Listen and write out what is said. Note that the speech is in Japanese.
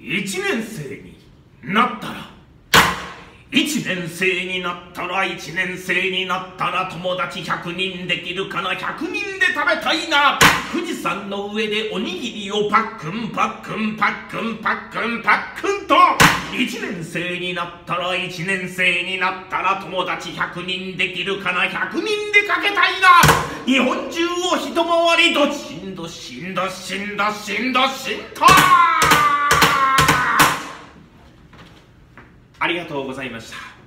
1年生になったら1年生になったら1年生になったら友達100人できるかな100人で食べたいな富士山の上でおにぎりをパックンパックンパックンパックンパックンと1年生になったら1年生になったら友達100人できるかな100人でかけたいな日本中を一回りどしんどしんどしんどしんどしんと。ありがとうございました。